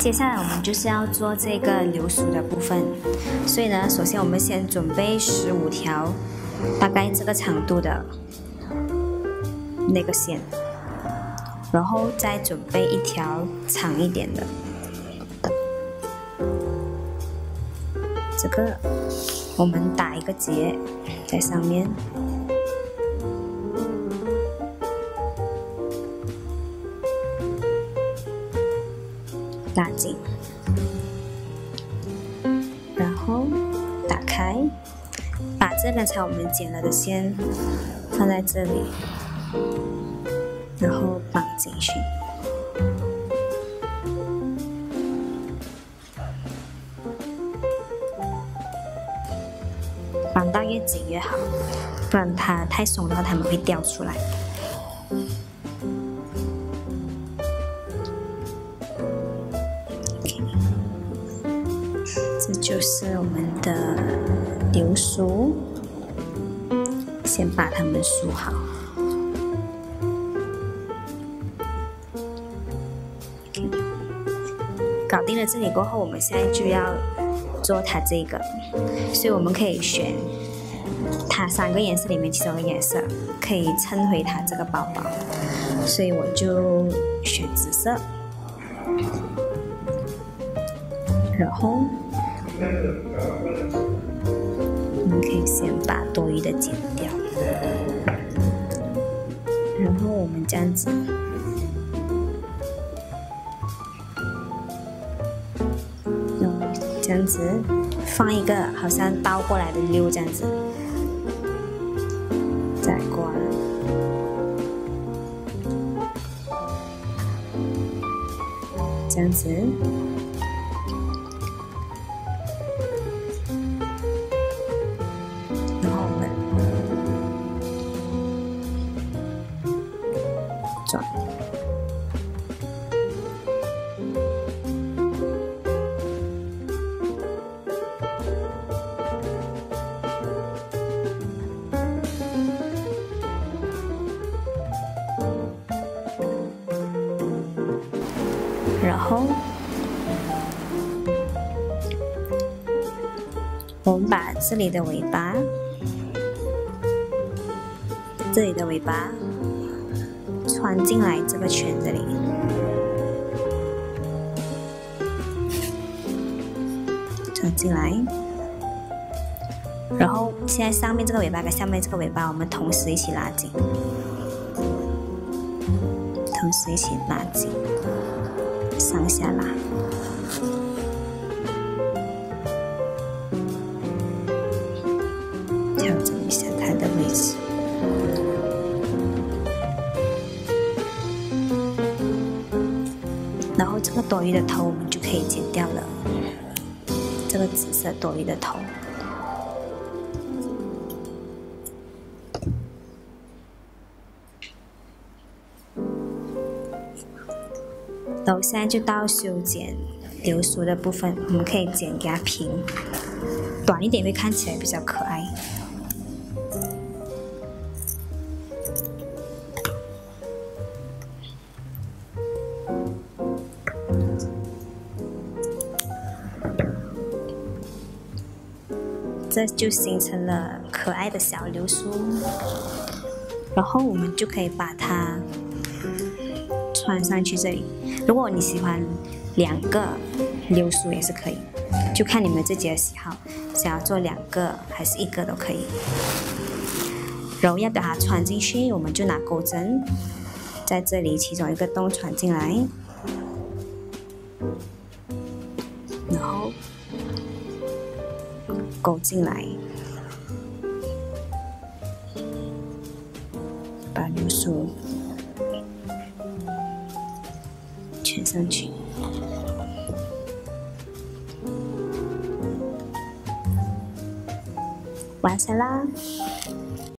接下来我们就是要做这个流苏的部分，所以呢，首先我们先准备十五条，大概这个长度的那个线，然后再准备一条长一点的，这个我们打一个结在上面。拉紧，然后打开，把这刚才我们剪了的线放在这里，然后绑进去，绑到越紧越好，不然它太松的话，它们会掉出来。就是我们的流苏，先把它们梳好。搞定了这里过后，我们现在就要做它这个，所以我们可以选它三个颜色里面其中的颜色，可以衬回它这个包包，所以我就选紫色，然后。我们可以先把多余的剪掉，然后我们这样子，用这样子放一个好像倒过来的溜这样子，再挂，这样子。转然后，我们把这里的尾巴，这里的尾巴穿进来这个圈子里，穿进来。然后现在上面这个尾巴跟下面这个尾巴，我们同时一起拉紧，同时一起拉紧。上下拉，然后这个多余的头我们就可以剪掉了，这个紫色多余的头。然后现在就到修剪流苏的部分，我们可以剪给它平，短一点会看起来比较可爱。这就形成了可爱的小流苏，然后我们就可以把它穿上去这里。如果你喜欢两个流苏也是可以，就看你们自己的喜好，想要做两个还是一个都可以。然后要把它穿进去，我们就拿钩针在这里其中一个洞穿进来，然后勾进来，把流苏。圈上去，完成啦！